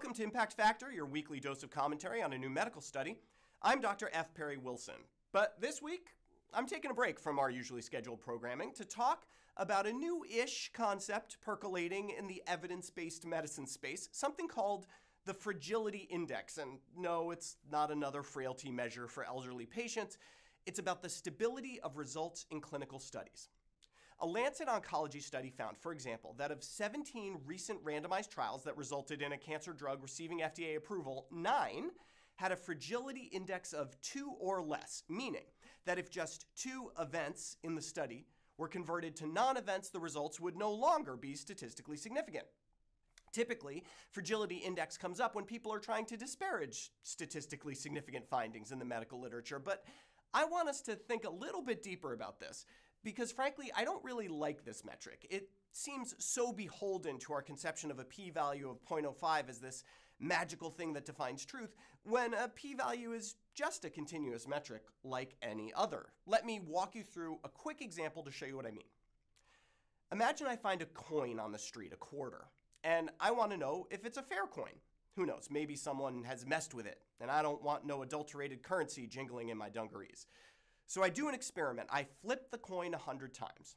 Welcome to Impact Factor, your weekly dose of commentary on a new medical study. I'm Dr. F. Perry Wilson. But this week, I'm taking a break from our usually scheduled programming to talk about a new ish concept percolating in the evidence based medicine space, something called the fragility index. And no, it's not another frailty measure for elderly patients, it's about the stability of results in clinical studies. A Lancet Oncology study found, for example, that of 17 recent randomized trials that resulted in a cancer drug receiving FDA approval, nine had a fragility index of two or less, meaning that if just two events in the study were converted to non events, the results would no longer be statistically significant. Typically, fragility index comes up when people are trying to disparage statistically significant findings in the medical literature, but I want us to think a little bit deeper about this because frankly, I don't really like this metric. It seems so beholden to our conception of a p value of 0.05 as this magical thing that defines truth, when a p value is just a continuous metric like any other. Let me walk you through a quick example to show you what I mean. Imagine I find a coin on the street, a quarter, and I want to know if it's a fair coin. Who knows, maybe someone has messed with it, and I don't want no adulterated currency jingling in my dungarees. So I do an experiment. I flip the coin 100 times.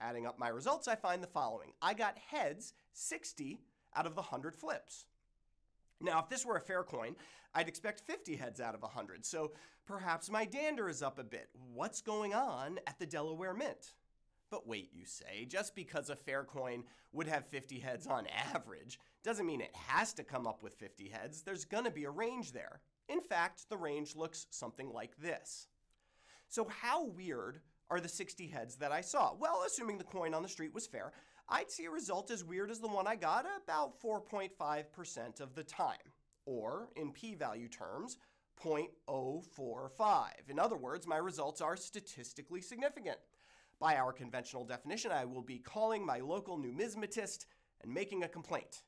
Adding up my results, I find the following. I got heads 60 out of the 100 flips. Now, if this were a fair coin, I'd expect 50 heads out of 100, so perhaps my dander is up a bit. What's going on at the Delaware Mint? But wait, you say, just because a fair coin would have 50 heads on average doesn't mean it has to come up with 50 heads. There's going to be a range there. In fact, the range looks something like this. So, how weird are the 60 heads that I saw? Well, assuming the coin on the street was fair, I'd see a result as weird as the one I got about 4.5% of the time, or in p value terms, 0.045. In other words, my results are statistically significant. By our conventional definition, I will be calling my local numismatist and making a complaint.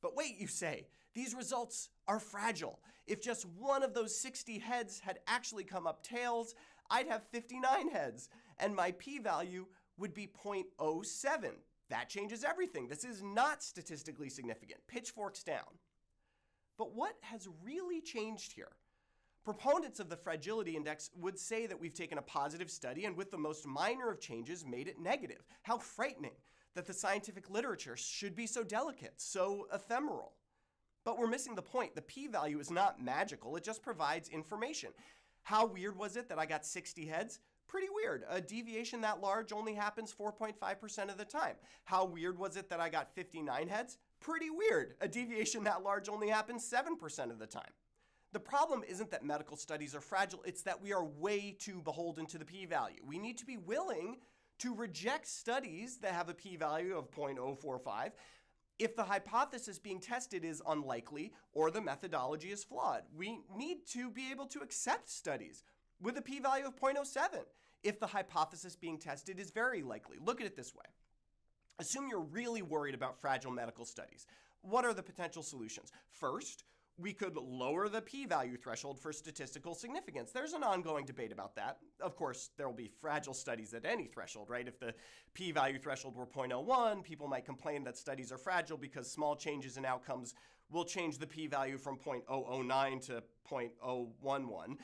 But wait, you say, these results are fragile. If just one of those 60 heads had actually come up tails, I'd have 59 heads, and my p value would be 0.07. That changes everything. This is not statistically significant. Pitchforks down. But what has really changed here? Proponents of the fragility index would say that we've taken a positive study and, with the most minor of changes, made it negative. How frightening that the scientific literature should be so delicate, so ephemeral. But we're missing the point. The p value is not magical, it just provides information. How weird was it that I got 60 heads? Pretty weird. A deviation that large only happens 4.5% of the time. How weird was it that I got 59 heads? Pretty weird. A deviation that large only happens 7% of the time. The problem isn't that medical studies are fragile, it's that we are way too beholden to the p value. We need to be willing to reject studies that have a p value of 0.045 if the hypothesis being tested is unlikely or the methodology is flawed. We need to be able to accept studies with a p value of 0.07 if the hypothesis being tested is very likely. Look at it this way. Assume you're really worried about fragile medical studies. What are the potential solutions? First, we could lower the p value threshold for statistical significance. There's an ongoing debate about that. Of course, there will be fragile studies at any threshold, right? If the p value threshold were 0.01, people might complain that studies are fragile because small changes in outcomes will change the p value from 0.009 to 0.011.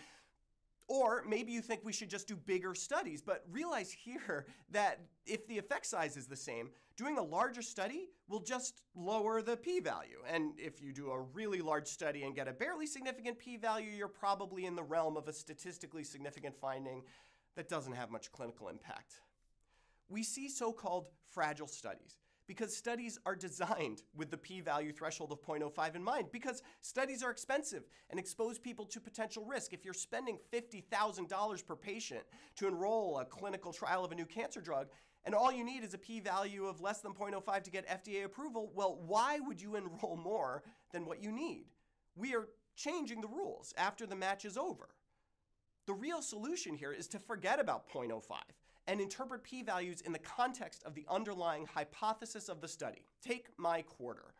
Or maybe you think we should just do bigger studies, but realize here that if the effect size is the same, doing a larger study will just lower the p value. And if you do a really large study and get a barely significant p value, you're probably in the realm of a statistically significant finding that doesn't have much clinical impact. We see so called fragile studies because studies are designed with the p value threshold of 0.05 in mind, because studies are expensive and expose people to potential risk. If you're spending $50,000 per patient to enroll a clinical trial of a new cancer drug, and all you need is a p value of less than 0.05 to get FDA approval, well, why would you enroll more than what you need? We are changing the rules after the match is over. The real solution here is to forget about 0.05 and interpret p values in the context of the underlying hypothesis of the study. Take my quarter.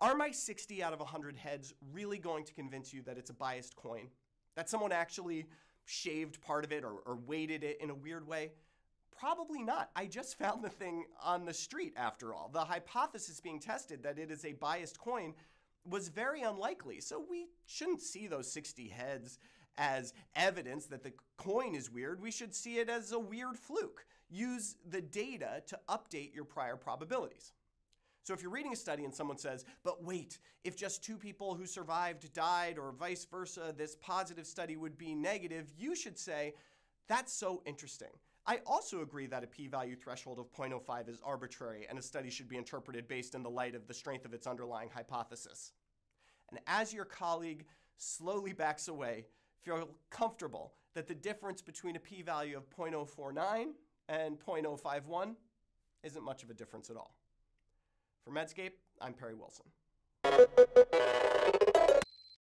Are my 60 out of 100 heads really going to convince you that it's a biased coin? That someone actually shaved part of it or, or weighted it in a weird way? Probably not. I just found the thing on the street after all. The hypothesis being tested that it is a biased coin was very unlikely. So we shouldn't see those 60 heads as evidence that the coin is weird. We should see it as a weird fluke. Use the data to update your prior probabilities. So if you're reading a study and someone says, but wait, if just two people who survived died or vice versa, this positive study would be negative, you should say, that's so interesting. I also agree that a p-value threshold of 0.05 is arbitrary and a study should be interpreted based in the light of the strength of its underlying hypothesis. And as your colleague slowly backs away, feel comfortable that the difference between a p-value of 0.049 and 0.051 isn't much of a difference at all. For Medscape, I'm Perry Wilson.